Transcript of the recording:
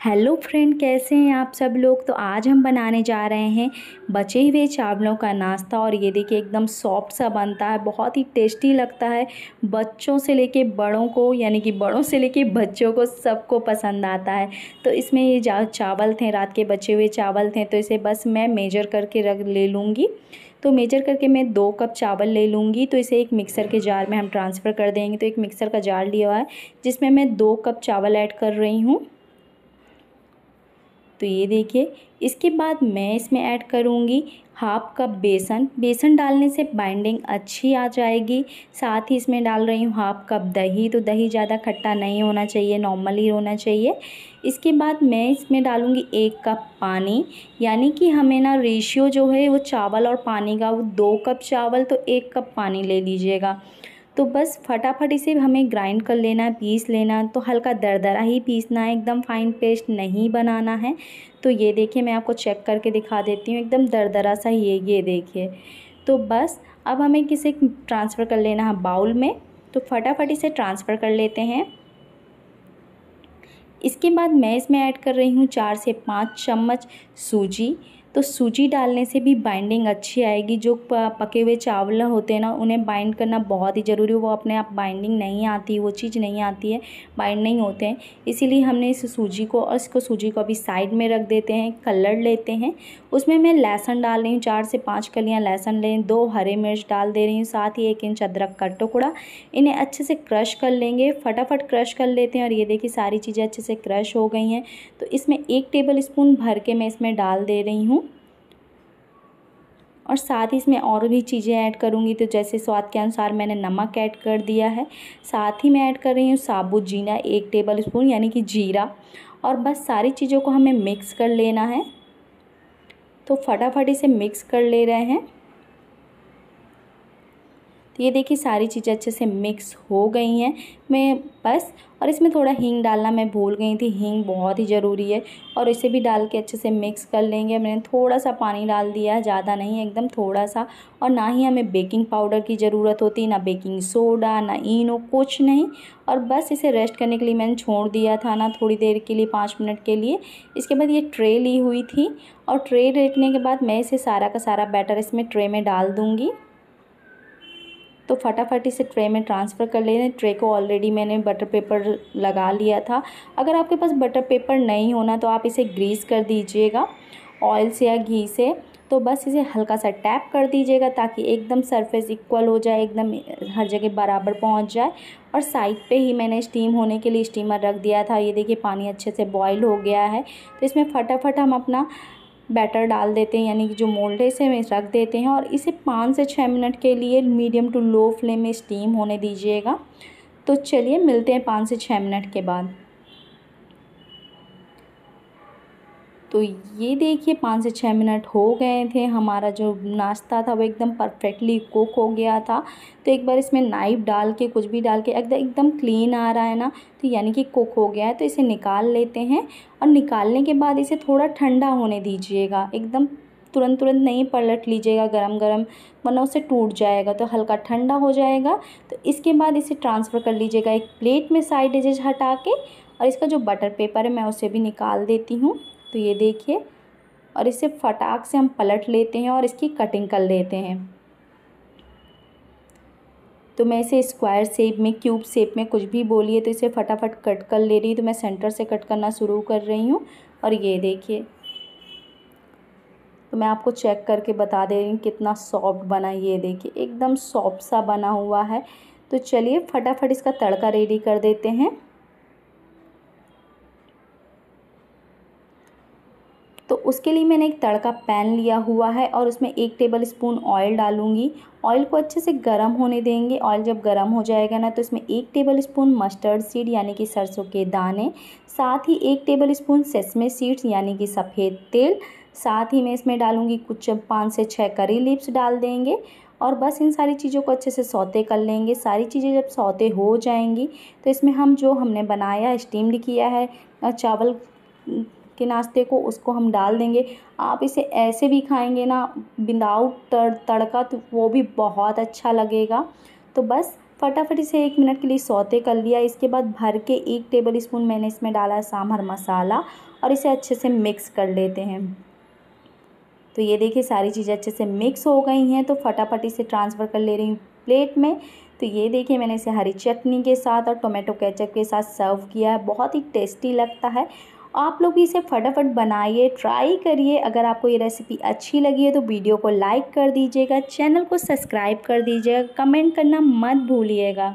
Hello friend, कैसे हैं आप सब लोग? तो आज हम बनाने जा रहे हैं बचे हुए चावलों का नाश्ता। और ये देखिए, एकदम सॉफ्ट सा बनता है, बहुत ही टेस्टी लगता है। बच्चों से लेके बड़ों को, यानी कि बड़ों से लेके बच्चों को सबको पसंद आता है। तो इसमें ये चावल थे, रात के बचे हुए चावल थे तो इसे बस मैं मेजर करके रख, ले लूँगी। तो मेजर करके मैं दो कप चावल ले लूँगी। तो इसे एक मिक्सर के जार में हम ट्रांसफ़र कर देंगे। तो एक मिक्सर का जार लिया हुआ है, जिसमें मैं दो कप चावल ऐड कर रही हूँ। तो ये देखिए, इसके बाद मैं इसमें ऐड करूँगी हाफ़ कप बेसन। बेसन डालने से बाइंडिंग अच्छी आ जाएगी। साथ ही इसमें डाल रही हूँ हाफ़ कप दही। तो दही ज़्यादा खट्टा नहीं होना चाहिए, नॉर्मल ही होना चाहिए। इसके बाद मैं इसमें डालूँगी एक कप पानी। यानी कि हमें ना रेशियो जो है वो चावल और पानी का, वो दो कप चावल तो एक कप पानी ले लीजिएगा। तो बस फटाफट इसे हमें ग्राइंड कर लेना है, पीस लेना तो हल्का दरदरा ही पीसना है, एकदम फाइन पेस्ट नहीं बनाना है। तो ये देखिए, मैं आपको चेक करके दिखा देती हूँ, एकदम दरदरा सा ये ये देखिए। तो बस अब हमें किसे ट्रांसफ़र कर लेना है बाउल में। तो फटाफट इसे ट्रांसफ़र कर लेते हैं। इसके बाद मैं इसमें ऐड कर रही हूँ चार से पाँच चम्मच सूजी। तो सूजी डालने से भी बाइंडिंग अच्छी आएगी। जो पके हुए चावल होते हैं ना, उन्हें बाइंड करना बहुत ही ज़रूरी है। वो अपने आप बाइंडिंग नहीं आती, वो चीज़ नहीं आती है बाइंड नहीं होते हैं। इसीलिए हमने इस सूजी को और इसको सूजी को अभी साइड में रख देते हैं कलर लेते हैं। उसमें मैं लहसुन डाल रही हूँ, चार से पाँच कलियाँ लहसुन लें, दो हरे मिर्च डाल दे रही हूँ, साथ ही एक इंच अदरक का टुकड़ा। इन्हें अच्छे से क्रश कर लेंगे, फटाफट क्रश कर लेते हैं और ये देखिए सारी चीज़ें अच्छे से क्रश हो गई हैं। तो इसमें एक टेबल स्पून भर के मैं इसमें डाल दे रही हूँ। और साथ ही इसमें और भी चीज़ें ऐड करूँगी। तो जैसे स्वाद के अनुसार मैंने नमक ऐड कर दिया है। साथ ही मैं ऐड कर रही हूँ साबुत जीना एक टेबल स्पून यानी कि जीरा। और बस सारी चीज़ों को हमें मिक्स कर लेना है। तो फटाफट इसे मिक्स कर ले रहे हैं। ये देखिए सारी चीज़ें अच्छे से मिक्स हो गई हैं। मैं बस, और इसमें थोड़ा हींग डालना मैं भूल गई थी। हींग बहुत ही ज़रूरी है, और इसे भी डाल के अच्छे से मिक्स कर लेंगे। मैंने थोड़ा सा पानी डाल दिया ज़्यादा नहीं, एकदम थोड़ा सा। और ना ही हमें बेकिंग पाउडर की ज़रूरत होती, ना बेकिंग सोडा ना इनो, कुछ नहीं। और बस इसे रेस्ट करने के लिए मैंने छोड़ दिया था ना, थोड़ी देर के लिए, पाँच मिनट के लिए। इसके बाद ये ट्रे ली हुई थी, और ट्रे रखने के बाद मैं इसे सारा का सारा बैटर इसमें ट्रे में डाल दूँगी। तो फटाफट इसे ट्रे में ट्रांसफ़र कर लें। ट्रे को ऑलरेडी मैंने बटर पेपर लगा लिया था। अगर आपके पास बटर पेपर नहीं होना तो आप इसे ग्रीस कर दीजिएगा ऑयल से या घी से। तो बस इसे हल्का सा टैप कर दीजिएगा ताकि एकदम सरफेस इक्वल हो जाए, एकदम हर जगह बराबर पहुँच जाए। और साइड पे ही मैंने स्टीम होने के लिए स्टीमर रख दिया था। ये देखिए पानी अच्छे से बॉईल हो गया है। तो इसमें फटाफट हम अपना बैटर डाल देते हैं, यानी कि जो मोल्ड है, इसे हमें रख देते हैं और इसे पाँच से छः मिनट के लिए मीडियम टू लो फ्लेम में स्टीम होने दीजिएगा। तो चलिए मिलते हैं पाँच से छः मिनट के बाद। तो ये देखिए, पाँच से छः मिनट हो गए थे। हमारा जो नाश्ता था, वो एकदम परफेक्टली कुक हो गया था। तो एक बार इसमें नाइफ डाल के, कुछ भी डाल के, एकदम एकदम क्लीन आ रहा है ना तो यानी कि कुक हो गया है। तो इसे निकाल लेते हैं और निकालने के बाद इसे थोड़ा ठंडा होने दीजिएगा। एकदम तुरंत तुरंत नहीं पलट लीजिएगा, गरम गरम, वरना उसे टूट जाएगा तो हल्का ठंडा हो जाएगा। तो इसके बाद इसे ट्रांसफ़र कर लीजिएगा। एक प्लेट में साइड एजेज हटा के और इसका जो बटर पेपर है, मैं उसे भी निकाल देती हूँ। तो ये देखिए, और इसे फटाक से हम पलट लेते हैं और इसकी कटिंग कर लेते हैं। तो मैं इसे स्क्वायर शेप में क्यूब शेप में कुछ भी बोलिए तो इसे फटाफट कट कर ले रही तो मैं सेंटर से कट करना शुरू कर रही हूँ और ये देखिए। तो मैं आपको चेक करके बता दे रही हूँ कितना सॉफ्ट बना ये देखिए। एकदम सॉफ्ट सा बना हुआ है। तो चलिए फटाफट इसका तड़का रेडी कर देते हैं। तो उसके लिए मैंने एक तड़का पैन लिया हुआ है और उसमें एक टेबल स्पून ऑयल डालूँगी। ऑयल को अच्छे से गर्म होने देंगे। ऑयल जब गर्म हो जाएगा ना तो इसमें एक टेबल स्पून मस्टर्ड सीड, यानी कि सरसों के दाने, साथ ही एक टेबल स्पून सेसमे सीड्स, यानी कि सफ़ेद तेल, साथ ही मैं इसमें डालूँगी कुछ पाँच से छः करी लिप्स डाल देंगे और बस इन सारी चीज़ों को अच्छे से सौते कर लेंगे। सारी चीज़ें जब सौते हो जाएँगी तो इसमें हम जो हमने बनाया, स्टीम्ड किया है, चावल के नाश्ते को उसको हम डाल देंगे। आप इसे ऐसे भी खाएँगे ना विदाउट तड़का तो वो भी बहुत अच्छा लगेगा। तो बस, फटाफट इसे एक मिनट के लिए सौते कर लिया। इसके बाद भर के एक टेबल स्पून मैंने इसमें डाला सांभर मसाला और इसे अच्छे से मिक्स कर लेते हैं। तो ये देखिए, सारी चीज़ें अच्छे से मिक्स हो गई हैं। तो फटाफट इसे ट्रांसफ़र कर ले रही हूँ प्लेट में। तो ये देखिए, मैंने इसे हरी चटनी के साथ और टोमेटो केचप के साथ सर्व किया है। बहुत ही टेस्टी लगता है। आप लोग भी इसे फटाफट बनाइए ट्राई करिए। अगर आपको ये रेसिपी अच्छी लगी है तो वीडियो को लाइक कर दीजिएगा चैनल को सब्सक्राइब कर दीजिएगा। कमेंट करना मत भूलिएगा।